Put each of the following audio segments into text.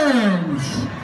Williams.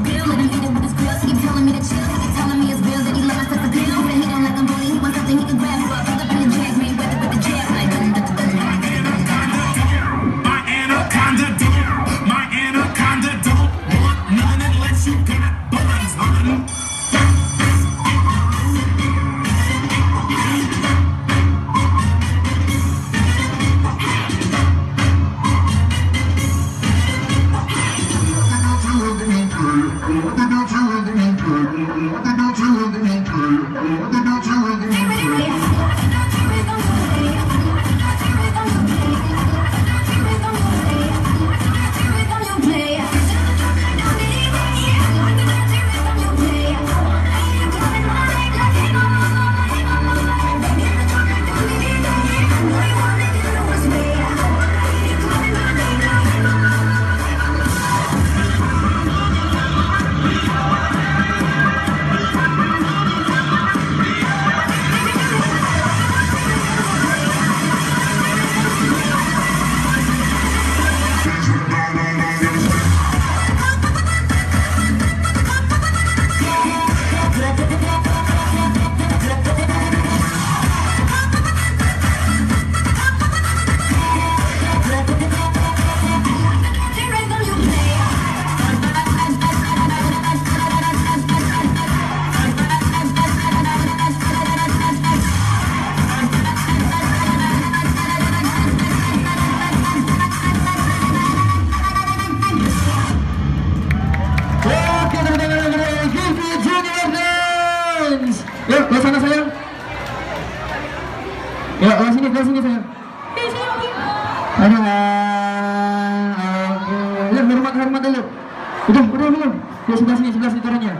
building What did you do? to him? Yuk, ke sini, ke sini sayang. Aduh, oke. Yuk, hormat, hormat dulu. Udah, udah, belum. Yuk, sebelah sini, sebelah sini turunnya.